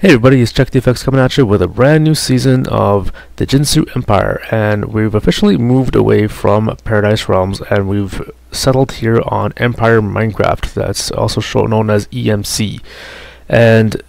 Hey everybody, it's CheckDFX coming at you with a brand new season of the Jinsue Empire and we've officially moved away from Paradise Realms and we've settled here on Empire Minecraft that's also known as EMC and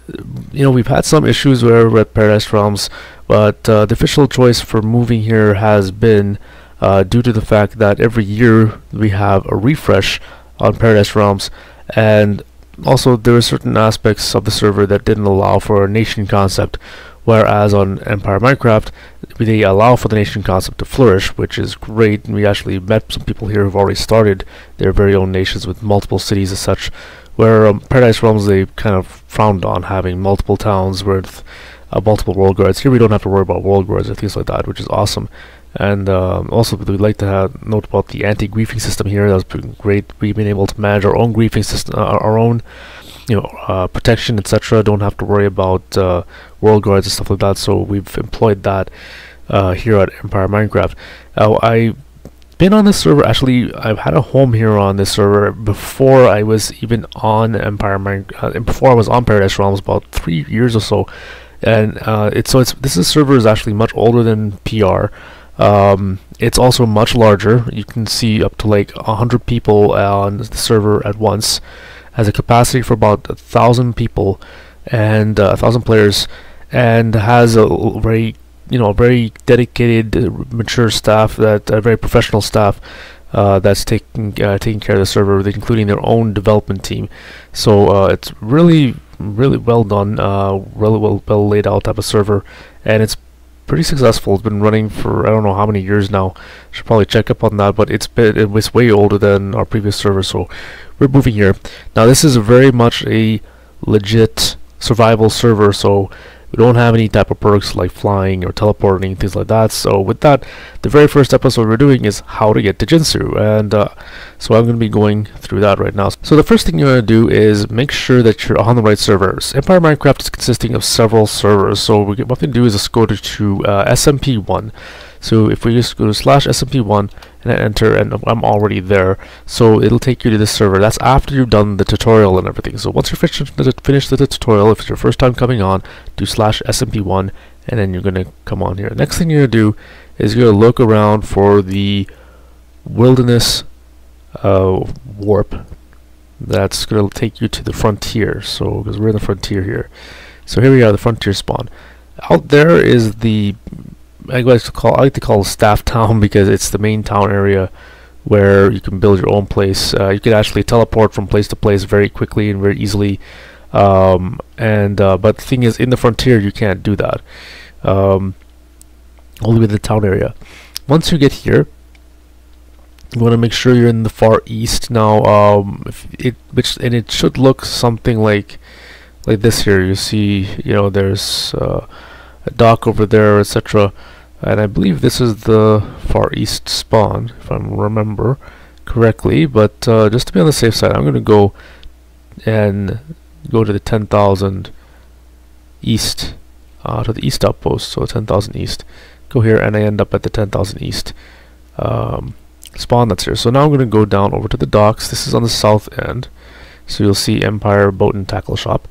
you know we've had some issues where we're at Paradise Realms but uh, the official choice for moving here has been uh, due to the fact that every year we have a refresh on Paradise Realms and also there are certain aspects of the server that didn't allow for a nation concept whereas on Empire Minecraft they allow for the nation concept to flourish which is great. And we actually met some people here who've already started their very own nations with multiple cities as such where um, Paradise Realms they kind of frowned on having multiple towns with uh, multiple world guards. Here we don't have to worry about world guards or things like that which is awesome and um, also we'd like to have, note about the anti-griefing system here. That's been great. We've been able to manage our own griefing system uh, our own you know uh, protection etc don't have to worry about uh, world guards and stuff like that. So we've employed that uh, here at Empire Minecraft. Uh, I been on this server. Actually I've had a home here on this server before I was even on Empire Mine uh, before I was on Paradise Realms about three years or so. And it's so it's this is server is actually much older than PR um, it's also much larger. You can see up to like a hundred people on the server at once. Has a capacity for about a thousand people and uh, a thousand players, and has a very you know very dedicated, uh, mature staff that uh, very professional staff. Uh, that's taking uh, taking care of the server, including their own development team. So uh, it's really really well done, uh, really well well laid out type of server, and it's pretty successful. It's been running for I don't know how many years now. Should probably check up on that, but it's been it was way older than our previous server, so we're moving here. Now this is very much a legit survival server, so we don't have any type of perks like flying or teleporting, things like that. So with that, the very first episode we're doing is how to get to Jinsue. And uh, so I'm going to be going through that right now. So the first thing you want to do is make sure that you're on the right servers. Empire Minecraft is consisting of several servers. So what we do is just go to, to uh, SMP1. So if we just go to slash SMP1 and enter and I'm already there. So it'll take you to this server. That's after you've done the tutorial and everything. So once you're finished the, finish the tutorial if it's your first time coming on do slash SMP1 and then you're gonna come on here. Next thing you're gonna do is you're gonna look around for the wilderness uh, warp that's gonna take you to the frontier. So because we're in the frontier here. So here we are the frontier spawn. Out there is the I like to call I like to call Staff Town because it's the main town area where you can build your own place. Uh, you can actually teleport from place to place very quickly and very easily. Um, and uh, but the thing is, in the frontier, you can't do that. Um, only with the town area. Once you get here, you want to make sure you're in the far east. Now, um, it which and it should look something like like this here. You see, you know, there's uh, a dock over there, etc and I believe this is the far east spawn if I remember correctly. But uh, just to be on the safe side I'm gonna go and go to the 10,000 east uh, to the east outpost. So 10,000 east. Go here and I end up at the 10,000 east um, spawn that's here. So now I'm gonna go down over to the docks. This is on the south end. So you'll see Empire Boat and Tackle Shop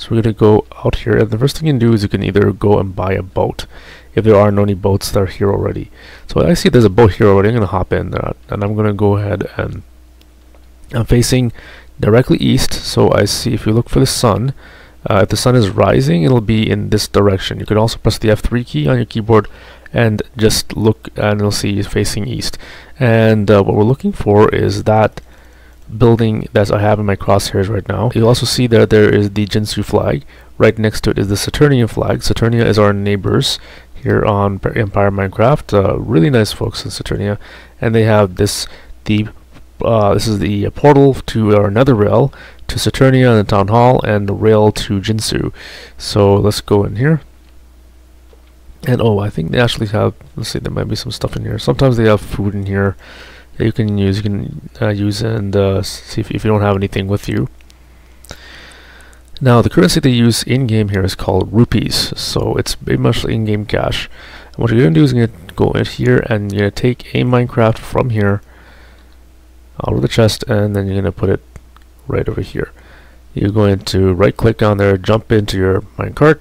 so we're gonna go out here and the first thing you can do is you can either go and buy a boat if there are no any boats that are here already. So I see there's a boat here already. I'm going to hop in there and I'm going to go ahead and I'm facing directly east. So I see if you look for the sun, uh, if the sun is rising, it'll be in this direction. You can also press the F3 key on your keyboard and just look and you'll see it's facing east. And uh, what we're looking for is that building that I have in my crosshairs right now. You'll also see that there is the Jinsue flag. Right next to it is the Saturnia flag. Saturnia is our neighbors here on Empire Minecraft. Uh, really nice folks in Saturnia, and they have this the uh, this is the portal to our nether rail to Saturnia and the town hall, and the rail to Jinsue. So let's go in here. And oh, I think they actually have. Let's see, there might be some stuff in here. Sometimes they have food in here that you can use. You can uh, use and uh, see if, if you don't have anything with you. Now the currency they use in-game here is called rupees, so it's very much in-game cash. And what you're going to do is you're going to go in here and you're going to take a minecart from here out of the chest and then you're going to put it right over here. you're going to right click on there, jump into your minecart,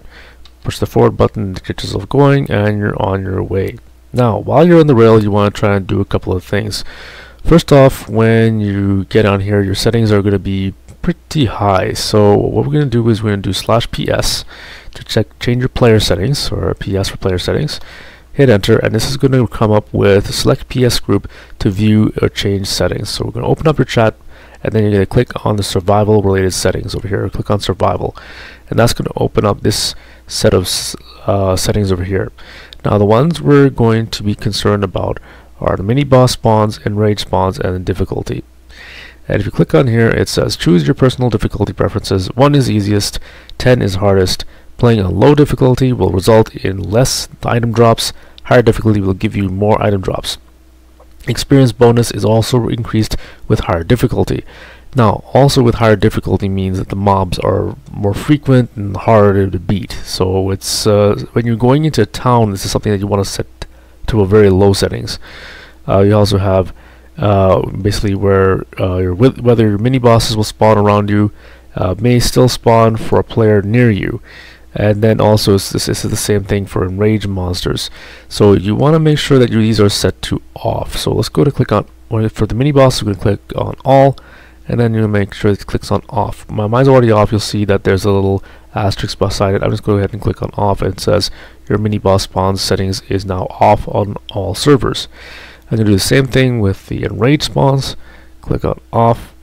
push the forward button to get yourself going, and you're on your way. Now, while you're on the rail, you want to try and do a couple of things. First off, when you get on here, your settings are going to be pretty high. So what we're going to do is we're going to do slash ps to check change your player settings or ps for player settings. Hit enter, and this is going to come up with select ps group to view or change settings. So we're going to open up your chat and then you're going to click on the survival related settings over here click on survival and that's going to open up this set of uh, settings over here now the ones we're going to be concerned about are the mini boss spawns and enrage spawns and difficulty. And if you click on here it says choose your personal difficulty preferences. 1 is easiest 10 is hardest. Playing on low difficulty will result in less item drops. Higher difficulty will give you more item drops. Experience bonus is also increased with higher difficulty. Now, also with higher difficulty means that the mobs are more frequent and harder to beat. So it's uh, when you're going into a town, this is something that you want to set to a very low settings. Uh, you also have uh, basically where uh, your whether your mini bosses will spawn around you uh, may still spawn for a player near you and then also this is the same thing for enraged monsters so you want to make sure that these are set to off so let's go to click on for the mini boss we're going to click on all and then you make sure it clicks on off my mine's already off you'll see that there's a little asterisk beside it I'm just going to go ahead and click on off and it says your mini boss spawn settings is now off on all servers I'm going to do the same thing with the enraged spawns click on off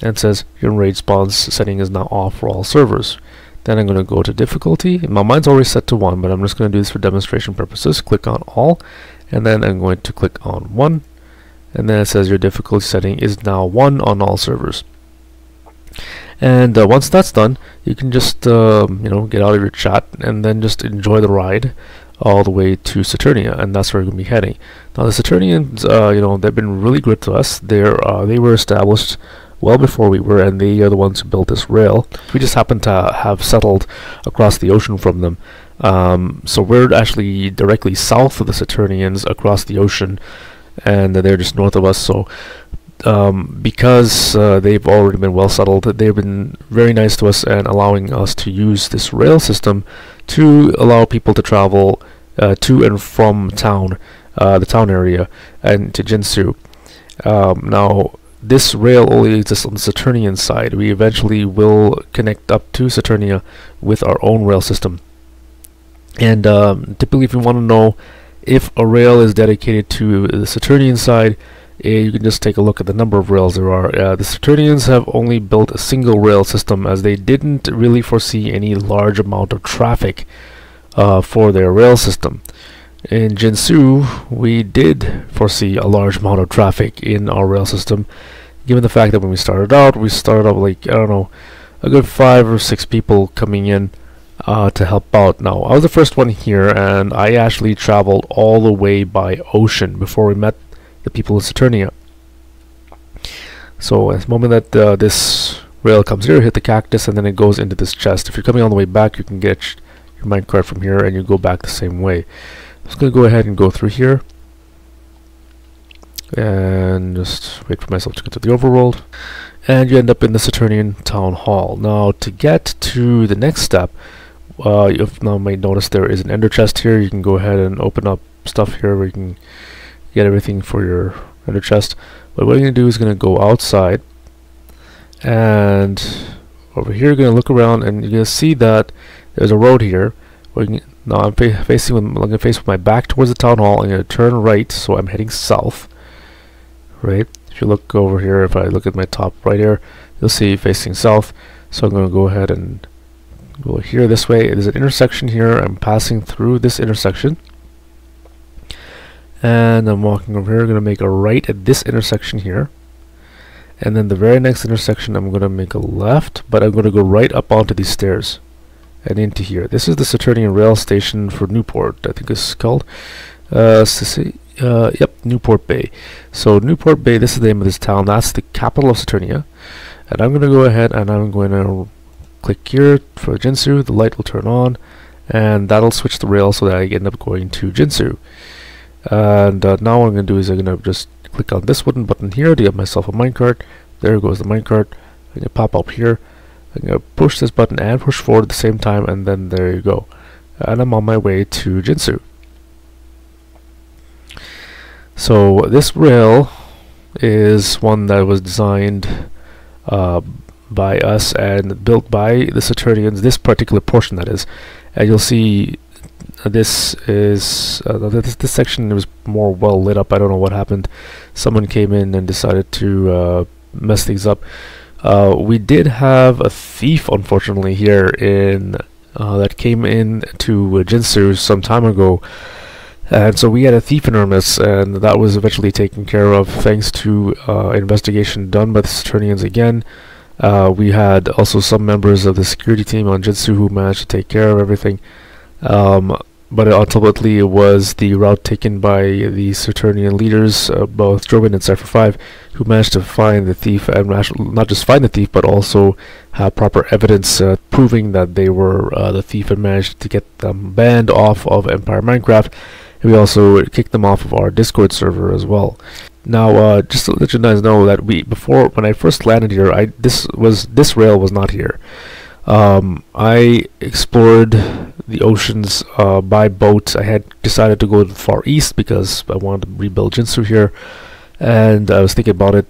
and it says your enraged spawns setting is now off for all servers then I'm going to go to difficulty. My mine's already set to 1, but I'm just going to do this for demonstration purposes. Click on all, and then I'm going to click on 1. And then it says your difficulty setting is now 1 on all servers. And uh, once that's done, you can just uh, you know get out of your chat and then just enjoy the ride all the way to Saturnia, and that's where we're going to be heading. Now the Saturnians, uh, you know, they've been really good to us. They're uh, they were established well before we were, and they are the ones who built this rail. We just happen to have settled across the ocean from them. Um, so we're actually directly south of the Saturnians across the ocean, and they're just north of us. So um, because uh, they've already been well settled, they've been very nice to us and allowing us to use this rail system to allow people to travel uh, to and from town, uh, the town area, and to Jinsue. Um, now, this rail only exists on the Saturnian side. We eventually will connect up to Saturnia with our own rail system. And um, typically if you want to know if a rail is dedicated to the Saturnian side, uh, you can just take a look at the number of rails there are. Uh, the Saturnians have only built a single rail system as they didn't really foresee any large amount of traffic uh, for their rail system. In Jinsue, we did foresee a large amount of traffic in our rail system, given the fact that when we started out, we started out like, I don't know, a good five or six people coming in uh, to help out. Now, I was the first one here, and I actually traveled all the way by ocean before we met the people in Saturnia. So, at the moment that uh, this rail comes here, hit the cactus, and then it goes into this chest. If you're coming all the way back, you can get your minecart from here, and you go back the same way. I'm just going to go ahead and go through here and just wait for myself to get to the overworld and you end up in the Saturnian Town Hall. Now to get to the next step uh, you now might notice there is an ender chest here you can go ahead and open up stuff here where you can get everything for your ender chest but what you're going to do is going to go outside and over here you're going to look around and you're going to see that there's a road here can now I'm fa facing with, I'm going to face with my back towards the town hall. I'm going to turn right, so I'm heading south. Right. If you look over here, if I look at my top right here, you'll see facing south. So I'm going to go ahead and go here this way. There's an intersection here. I'm passing through this intersection. And I'm walking over here. To make a right at this intersection here. And then the very next intersection, I'm going to make a left, but I'm going to go right up onto these stairs and into here. This is the Saturnian rail station for Newport, I think it's called. Uh, uh, yep, Newport Bay. So Newport Bay, this is the name of this town. That's the capital of Saturnia. And I'm going to go ahead and I'm going to click here for Jinsue. The light will turn on, and that'll switch the rail so that I end up going to Jinsue. And uh, now what I'm going to do is I'm going to just click on this wooden button here to get myself a minecart. There goes the minecart. I'm going to pop up here I'm going to push this button and push forward at the same time and then there you go. And I'm on my way to Jinsue. So this rail is one that was designed uh, by us and built by the Saturnians, this particular portion that is. And you'll see uh, this is uh, this, this section was more well lit up. I don't know what happened. Someone came in and decided to uh, mess things up. Uh, we did have a thief, unfortunately, here in uh, that came in to Jinsue some time ago. And so we had a thief in our midst, and that was eventually taken care of thanks to uh, investigation done by the Saturnians again. Uh, we had also some members of the security team on Jinsue who managed to take care of everything. Um, but ultimately it was the route taken by the Saturnian leaders, uh, both Jorgen and Cypher 5, who managed to find the thief, and not just find the thief, but also have proper evidence uh, proving that they were uh, the thief and managed to get them banned off of Empire Minecraft. And we also kicked them off of our Discord server as well. Now, uh, just to let you guys know that we before when I first landed here, I this was this rail was not here. Um, I explored the oceans uh, by boat. I had decided to go to the far east because I wanted to rebuild Jinsue here, and I was thinking about it.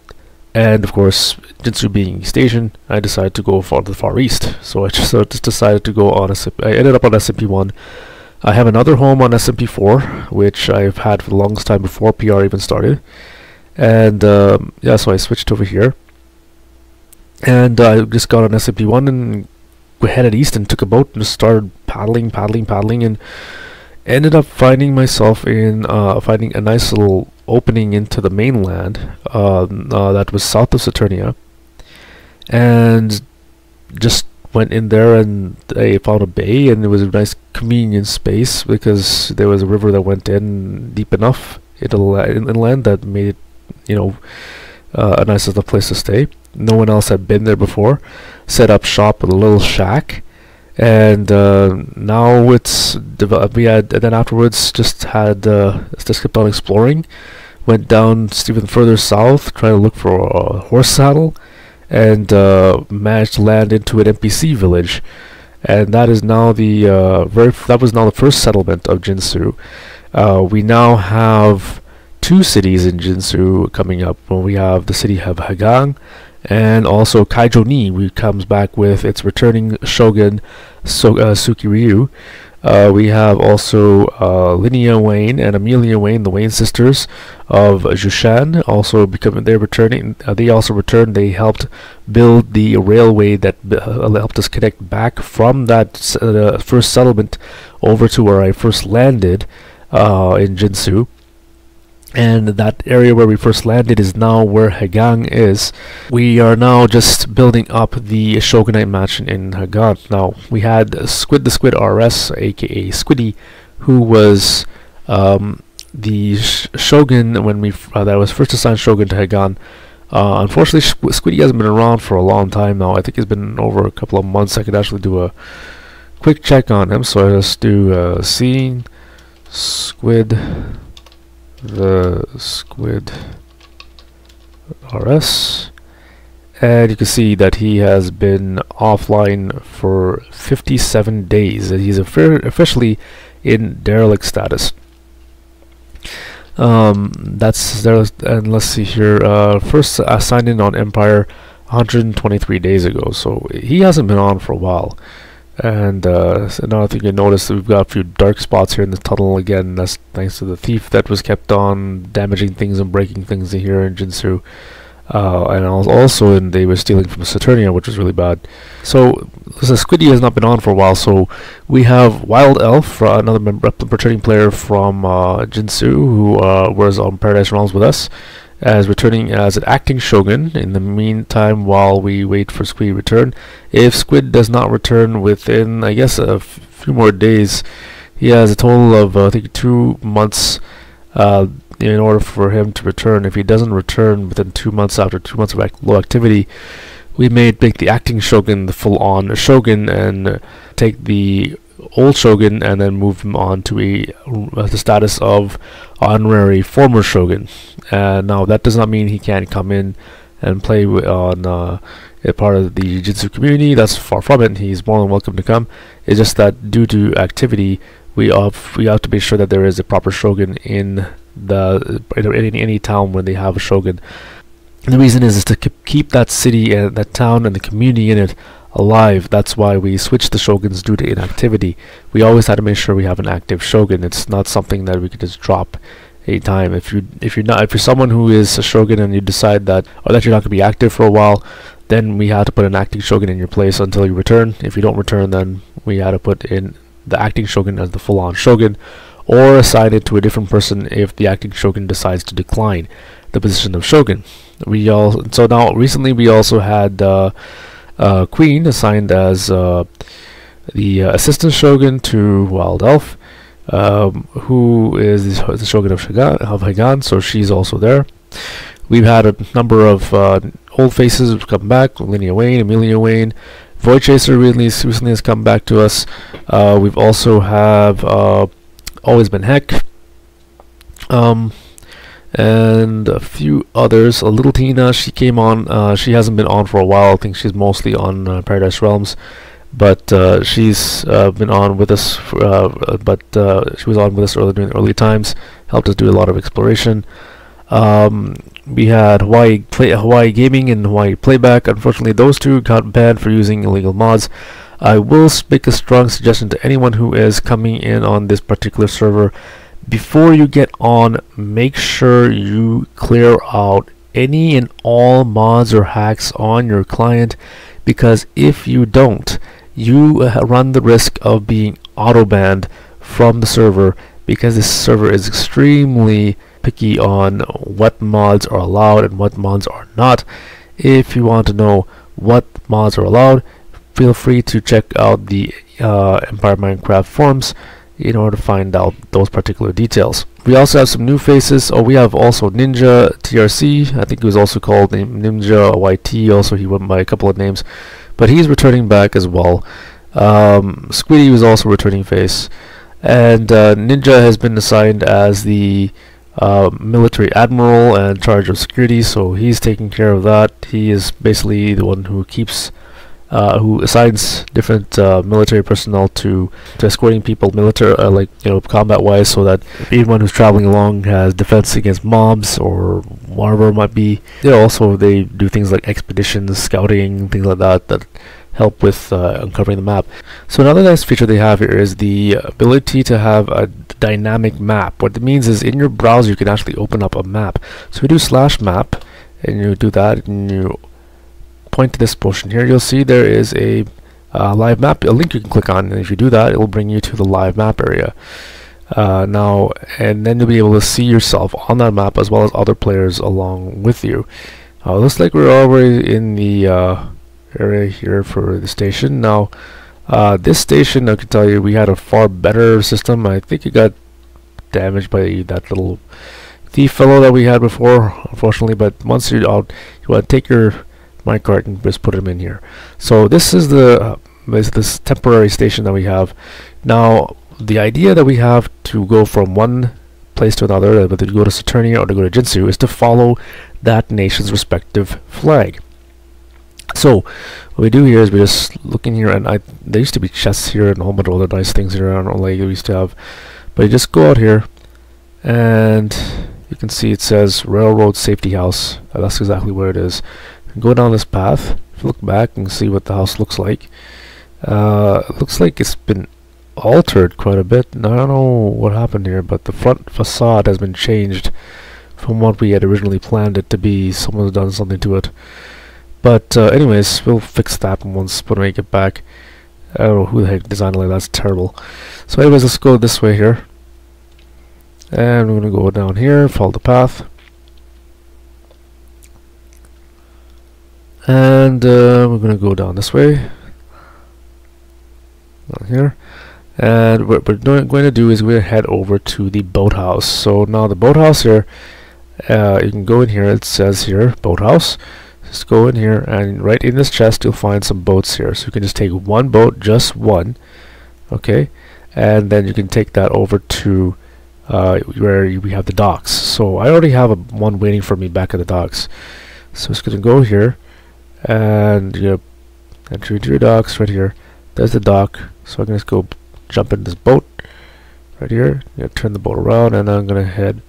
And of course, Jinsue being station, I decided to go for the far east. So I just, so just decided to go on SMP. I ended up on SMP1. I have another home on SMP4, which I've had for the longest time before PR even started. And um, yeah, so I switched over here. And I just got on SMP1 and we headed east and took a boat and just started paddling, paddling, paddling, and ended up finding myself in uh, finding a nice little opening into the mainland uh, uh, that was south of Saturnia, and just went in there and I found a bay and it was a nice convenient space because there was a river that went in deep enough the inland that made it, you know, uh, a nice little place to stay. No one else had been there before. Set up shop with a little shack, and uh, now it's developed. We had, and then afterwards, just had uh, just kept on exploring. Went down even further south, trying to look for a horse saddle, and uh, managed to land into an NPC village. And that is now the uh, very. that was now the first settlement of Jinsue. Uh, we now have two cities in Jinsue coming up. When we have the city of Hegang, and also Kaijo-ni, which comes back with its returning shogun so, uh, Sukiryu. Uh, we have also uh, Wayne and Amelia Wayne, the Wayne sisters of Jushan, also becoming they're returning. Uh, they also returned. They helped build the railway that uh, helped us connect back from that uh, first settlement over to where I first landed uh, in Jinsue and that area where we first landed is now where Hegang is. We are now just building up the Shogunate mansion in Hegang. Now, we had Squid the Squid RS, aka Squiddy, who was um, the sh Shogun when we uh, that was first assigned Shogun to Hegang. Uh, unfortunately, Sh Squiddy hasn't been around for a long time now. I think it's been over a couple of months. I could actually do a quick check on him. So I just do uh, scene squid the squid RS and you can see that he has been offline for 57 days he's officially in derelict status. Um, that's there and let's see here uh, first I signed in on Empire 123 days ago so he hasn't been on for a while and uh, another thing you notice, we've got a few dark spots here in the tunnel again. That's thanks to the thief that was kept on damaging things and breaking things in here in Jinsue. Uh, and also in, they were stealing from Saturnia, which was really bad. So, so Squiddy has not been on for a while, so we have Wild Elf, uh, another returning player from uh, Jinsue, who uh, was on Paradise Realms with us as returning as an acting shogun in the meantime while we wait for Squid return. If Squid does not return within, I guess, a few more days, he has a total of, uh, I think, two months uh, in order for him to return. If he doesn't return within two months after two months of act low activity, we may make the acting shogun the full-on shogun and uh, take the old shogun and then move him on to a uh, the status of honorary former shogun. Now that does not mean he can't come in and play on uh, a part of the Jinsue community. That's far from it. He's more than welcome to come. It's just that due to activity, we have we have to make sure that there is a proper shogun in the in any town when they have a shogun. The reason is, is to keep that city and that town and the community in it alive. That's why we switched the shoguns due to inactivity. We always had to make sure we have an active shogun. It's not something that we could just drop a time. If you if you're not if you're someone who is a shogun and you decide that or that you're not going to be active for a while, then we had to put an acting shogun in your place until you return. If you don't return, then we had to put in the acting shogun as the full-on shogun, or assign it to a different person if the acting shogun decides to decline the position of shogun. We all so now recently we also had uh, uh, Queen assigned as uh, the uh, assistant shogun to Wild Elf, um, who is the shogun of Shagan, of Hegang, so she's also there. We've had a number of uh, old faces come back, Linnea Wayne, Amelia Wayne, Void Chaser recently, recently has come back to us. Uh, we've also have Always Been Heck. Um, and a few others. A little Tina, she came on. Uh, she hasn't been on for a while. I think she's mostly on uh, Paradise Realms, but uh, she's uh, been on with us. For, uh, but she was on with us early during the early times. Helped us do a lot of exploration. Um, we had Hawaii play Hawaii Gaming and Hawaii Playback. Unfortunately, those two got banned for using illegal mods. I will make a strong suggestion to anyone who is coming in on this particular server before you get on, make sure you clear out any and all mods or hacks on your client because if you don't, you run the risk of being auto banned from the server because this server is extremely picky on what mods are allowed and what mods are not. If you want to know what mods are allowed, feel free to check out the uh, Empire Minecraft forums in order to find out those particular details. We also have some new faces. Oh, we have also Ninja TRC. I think he was also called Ninja YT. Also, he went by a couple of names, but he's returning back as well. Um, Squiddy was also returning face, and uh, Ninja has been assigned as the uh, military admiral and charge of security, so he's taking care of that. He is basically the one who keeps uh, who assigns different uh, military personnel to, to escorting people military uh, like you know combat wise so that anyone who's traveling along has defense against mobs or whatever might be. You know also they do things like expeditions scouting things like that that help with uh, uncovering the map. So another nice feature they have here is the ability to have a dynamic map. What it means is in your browser you can actually open up a map. So we do slash map and you do that and you point to this portion here, you'll see there is a uh, live map, a link you can click on, and if you do that, it will bring you to the live map area. Uh, now, and then you'll be able to see yourself on that map as well as other players along with you. Uh, looks like we're already in the uh, area here for the station. Now, uh, this station, I can tell you, we had a far better system. I think it got damaged by that little thief fellow that we had before, unfortunately. But once you're out, you want to take your my cart and just put them in here. So this is the uh, this, this temporary station that we have. Now the idea that we have to go from one place to another, whether to go to Saturnia or to go to Jinsue, is to follow that nation's respective flag. So what we do here is we just look in here, and I there used to be chests here and a whole bunch of other nice things here around like we used to have. But you just go out here, and you can see it says Railroad Safety House. that's exactly where it is go down this path look back and see what the house looks like. Uh, looks like it's been altered quite a bit. I don't know what happened here but the front facade has been changed from what we had originally planned it to be. Someone's done something to it. But uh, anyways we'll fix that once when we get back. I don't know who the heck designed it like that's terrible. So anyways let's go this way here. And we're gonna go down here follow the path and uh, we're gonna go down this way. Down here. And what we're doing, going to do is we're going to head over to the boathouse. So now the boathouse here uh, you can go in here it says here boathouse. Just go in here and right in this chest you'll find some boats here. So you can just take one boat just one okay? And then you can take that over to uh, where we have the docks. So I already have a, one waiting for me back at the docks. So it's gonna go here and you enter into your docks right here. There's the dock. So I'm gonna just go jump in this boat right here. You turn the boat around, and I'm gonna head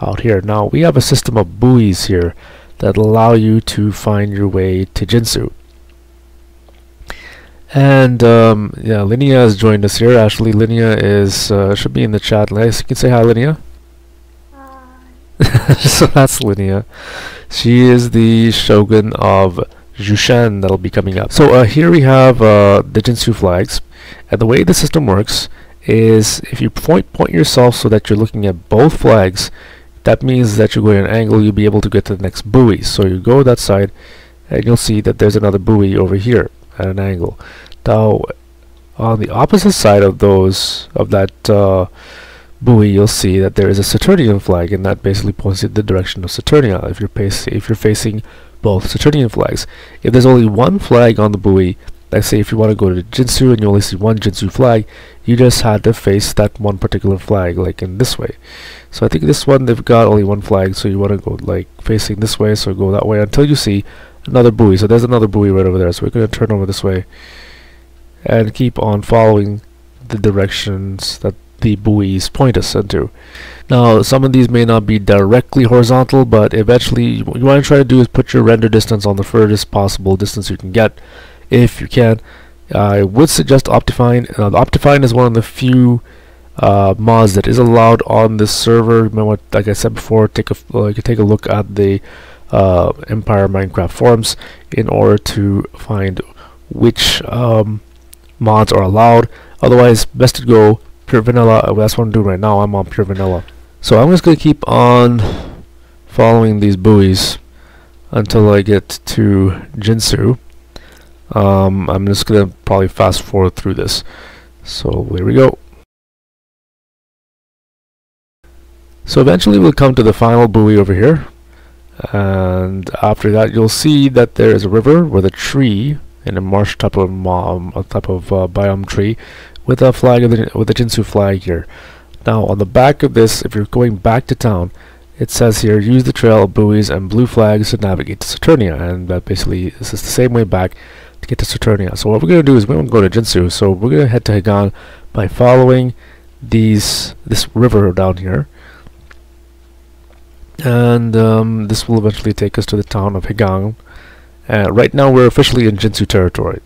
out here. Now we have a system of buoys here that allow you to find your way to Jinsue. And um, yeah, Linnea has joined us here. Actually, Linnea is uh, should be in the chat. Nice, you can say hi, Linnea. so that's Linnea. She is the shogun of Jushan that'll be coming up. So uh, here we have uh, the Jinsue flags, and the way the system works is if you point point yourself so that you're looking at both flags, that means that you're going at an angle, you'll be able to get to the next buoy. So you go that side, and you'll see that there's another buoy over here at an angle. Now, on the opposite side of those of that uh, buoy, you'll see that there is a Saturnian flag, and that basically points in the direction of Saturnia. If you're if you're facing both Saturnian flags, if there's only one flag on the buoy, let's say if you want to go to Jinsue and you only see one Jinsue flag, you just had to face that one particular flag, like in this way. So I think this one they've got only one flag, so you want to go like facing this way, so go that way until you see another buoy. So there's another buoy right over there. So we're going to turn over this way and keep on following the directions that the buoys point us into. Now, some of these may not be directly horizontal, but eventually what you want to try to do is put your render distance on the furthest possible distance you can get, if you can. I would suggest Optifine. Uh, Optifine is one of the few uh, mods that is allowed on this server. Remember, like I said before, take a uh, you can take a look at the uh, Empire Minecraft forums in order to find which um, mods are allowed. Otherwise, best to go pure vanilla. Uh, that's what I'm doing right now. I'm on pure vanilla. So I'm just gonna keep on following these buoys until I get to Jinsue. Um, I'm just gonna probably fast forward through this. So here we go. So eventually we'll come to the final buoy over here and after that you'll see that there is a river with a tree and a marsh type of um, a type of uh, biome tree with a flag of the, with a Jinsue flag here. Now on the back of this, if you're going back to town, it says here use the trail of buoys and blue flags to navigate to Saturnia, and that basically this is the same way back to get to Saturnia. So what we're going to do is we're going to go to Jinsue. So we're going to head to Hegang by following these this river down here and um, this will eventually take us to the town of Hegang. Uh, right now we're officially in Jinsue territory.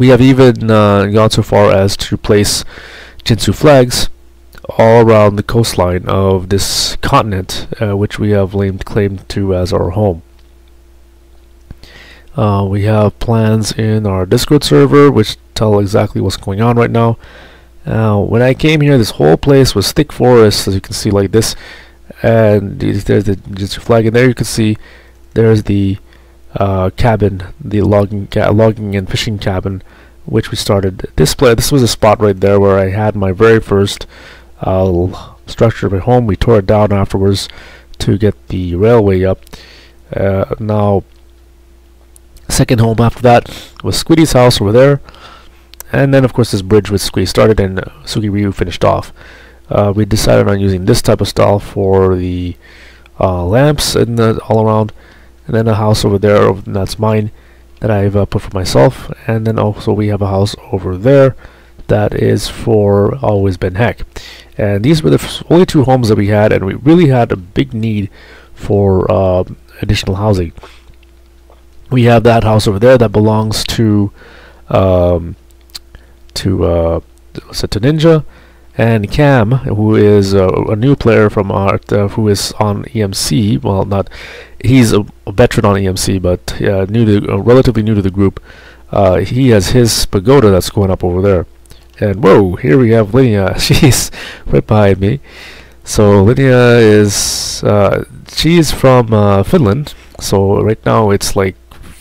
We have even uh, gone so far as to place Jinsue flags all around the coastline of this continent, uh, which we have claimed, to as our home. Uh, we have plans in our Discord server which tell exactly what's going on right now. Now, when I came here, this whole place was thick forest, as you can see like this and there's the just flag and there you can see there's the uh, cabin the logging logging and fishing cabin which we started. This play this was a spot right there where I had my very first uh, structure of a home. We tore it down afterwards to get the railway up. Uh, now second home after that was Squiddy's house over there. And then of course this bridge with Squiddy started and Sugi Ryu finished off. Uh, we decided on using this type of style for the uh, lamps and all around and then a house over there that's mine that I've uh, put for myself. And then also we have a house over there that is for always been heck. And these were the only two homes that we had and we really had a big need for uh, additional housing. We have that house over there that belongs to um, to uh, to Ninja and Cam, who is uh, a new player from Art, uh, who is on EMC. Well, not he's a, a veteran on EMC, but uh, new to relatively new to the group. Uh, he has his pagoda that's going up over there. And whoa, here we have Linnea. She's right behind me. So Linnea is uh, she's from uh, Finland. So right now it's like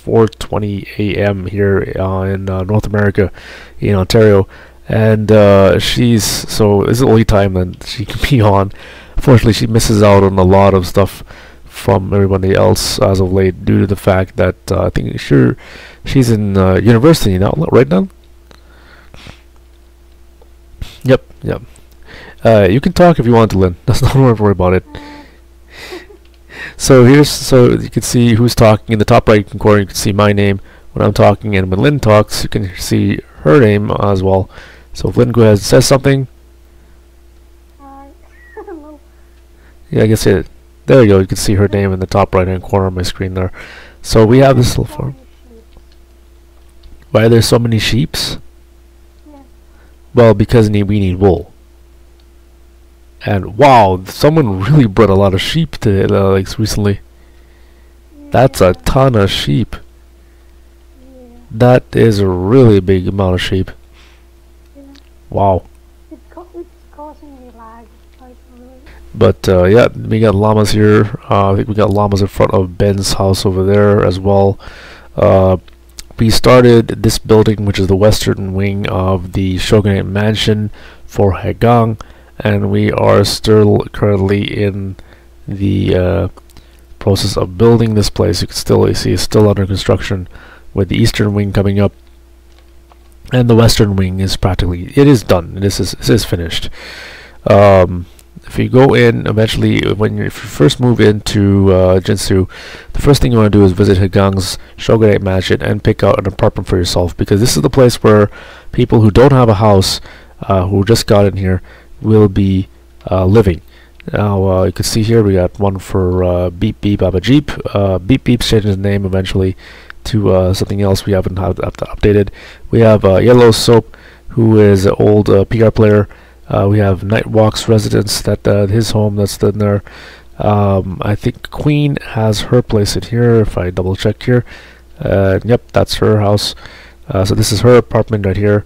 4:20 a.m. here in North America, in Ontario and uh, she's so this is the only time that she can be on. Unfortunately, she misses out on a lot of stuff from everybody else as of late due to the fact that uh, I think sure she's in uh, university now, right now. Yep, yep. Uh, you can talk if you want to, Lynn. That's not worry about it. so here's so you can see who's talking in the top right corner. You can see my name when I'm talking, and when Lynn talks, you can see her name as well. So if Lynn goes ahead and says something, yeah, I guess it. There you go. You can see her name in the top right hand corner of my screen there. So we have this little farm. Why are there so many sheeps? Well, because we need wool. And wow, someone really brought a lot of sheep to uh, like recently. That's a ton of sheep. That is a really big amount of sheep. Wow. It's, it's causing me lag. Like, really. But uh, yeah, we got llamas here. Uh, I think we got llamas in front of Ben's house over there as well. Uh, we started this building, which is the western wing of the Shogunate Mansion for Hegang, and we are still currently in the uh, process of building this place. You can still see it's still under construction, with the eastern wing coming up, and the western wing is practically it is done. This is this is finished. Um, if you go in eventually when you, if you first move into uh, Jinsue the first thing you want to do is visit Hegang's Shogunate Mansion and pick out an apartment for yourself because this is the place where people who don't have a house uh, who just got in here will be uh, living now uh, you can see here we got one for uh, Beep Beep Abba Jeep uh, Beep Beep changed his name eventually to something else we haven't have, have updated we have Yellow Soap who is an old PR player uh, we have Nightwalk's residence, that uh, his home that's in there. Um, I think Queen has her place in here, if I double check here. Uh, yep, that's her house. Uh, so this is her apartment right here.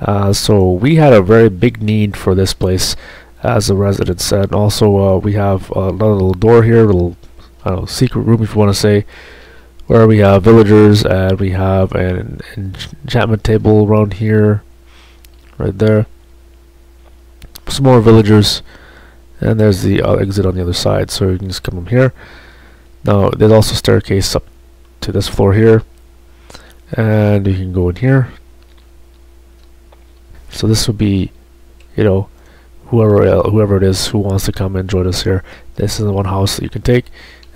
Uh, so we had a very big need for this place as a residence. And also uh, we have another little door here, little know, secret room if you want to say, where we have villagers and we have an enchantment table around here, right there. Some more villagers. And there's the uh, exit on the other side so you can just come from here. Now there's also staircase up to this floor here. And you can go in here. So this would be you know whoever uh, whoever it is who wants to come and join us here. This is the one house that you can take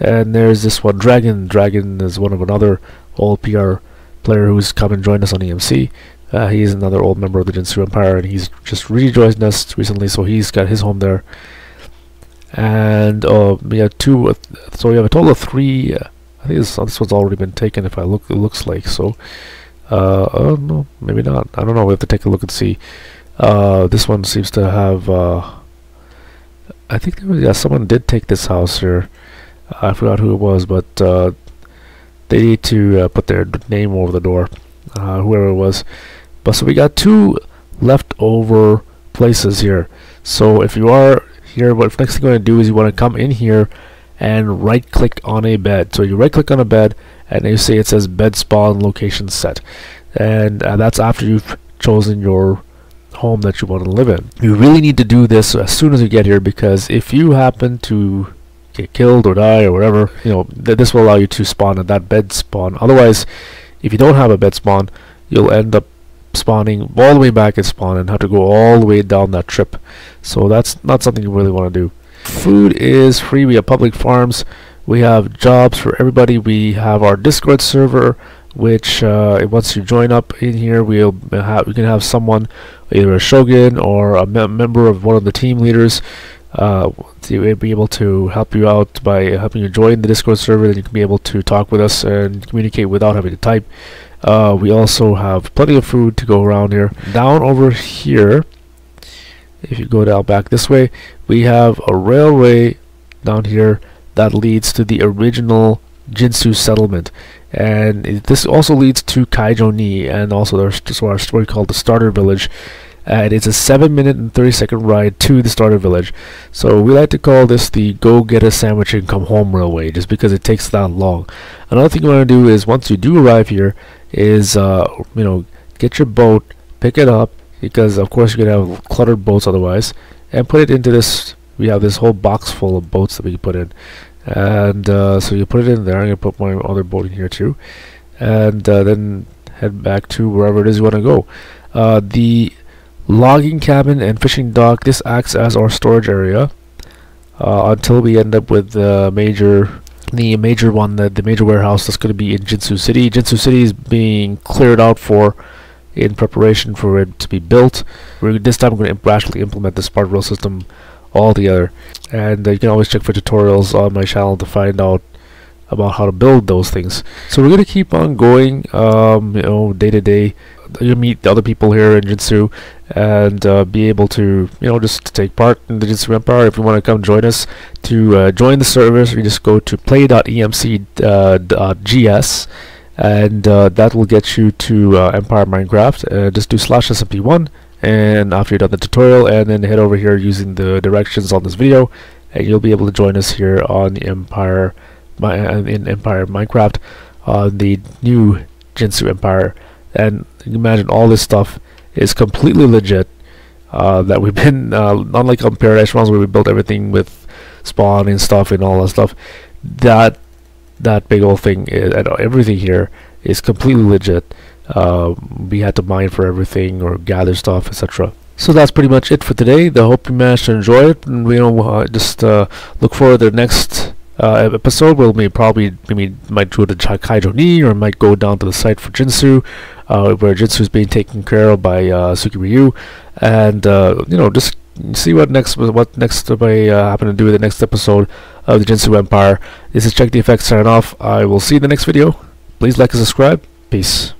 and there's this one dragon dragon is one of another old PR player who's come and joined us on EMC uh, he's another old member of the Jinsue Empire, and he's just rejoined us recently, so he's got his home there. And uh, we have two, uh, so we have a total of three. Uh, I think this, this one's already been taken. If I look, it looks like so. Uh, oh no, maybe not. I don't know. We have to take a look and see. Uh, this one seems to have. Uh, I think there was yeah, someone did take this house here. I forgot who it was, but uh, they need to uh, put their name over the door. Uh, whoever it was. But so we got two leftover places here. So if you are here, what next thing you want to do is you want to come in here and right click on a bed. So you right click on a bed and you see it says bed spawn location set. And uh, that's after you've chosen your home that you want to live in. You really need to do this as soon as you get here because if you happen to get killed or die or whatever, you know, th this will allow you to spawn at that bed spawn. Otherwise, if you don't have a bed spawn, you'll end up spawning all the way back at spawn and have to go all the way down that trip. So that's not something you really want to do. Food is free. We have public farms. We have jobs for everybody. We have our Discord server, which uh, once you join up in here, we'll have we can have someone, either a shogun or a me member of one of the team leaders, uh, to be able to help you out by helping you join the Discord server. Then you can be able to talk with us and communicate without having to type. Uh, we also have plenty of food to go around here. Down over here, if you go down back this way, we have a railway down here that leads to the original Jinsue settlement. And this also leads to Kaijoni and also there's our story called the Starter Village and it's a 7 minute and 30 second ride to the starter village. So we like to call this the go get a sandwich and come home railway just because it takes that long. Another thing you want to do is once you do arrive here is uh, you know get your boat pick it up because of course you're gonna have cluttered boats otherwise and put it into this we have this whole box full of boats that we can put in. And uh, so you put it in there I'm gonna put my other boat in here too. And uh, then head back to wherever it is you want to go. Uh, the logging cabin and fishing dock this acts as our storage area uh, until we end up with the major the major one, the, the major warehouse that's going to be in Jinsue City. Jinsue City is being cleared out for in preparation for it to be built. We're, this time we're going to actually implement the smart rail system all altogether. And uh, you can always check for tutorials on my channel to find out about how to build those things. So we're going to keep on going, um, you know, day to day. You meet the other people here in Jinsue and uh, be able to, you know, just take part in the Jinsue Empire. If you want to come join us to uh, join the service, you just go to play.emc.gs and uh, that will get you to uh, Empire Minecraft. Uh, just do slash SMP1 and after you've done the tutorial and then head over here using the directions on this video and you'll be able to join us here on Empire in Empire Minecraft on the new Jinsue Empire and imagine all this stuff is completely legit uh, that we've been uh, unlike on Paradise Realms where we built everything with spawn and stuff and all that stuff that that big old thing is, everything here is completely legit. Uh, we had to mine for everything or gather stuff etc so that's pretty much it for today. I hope you managed to enjoy it and know uh, just uh, look forward to the next uh, episode will we probably maybe might go to Kaijo Ni or might go down to the site for Jinsue, uh, where Jinsue is being taken care of by uh, Suki Ryu, and uh, you know just see what next what next may uh, happen to do with the next episode of the Jinsue Empire. This is CheckDFX signing off. I will see you in the next video. Please like and subscribe. Peace.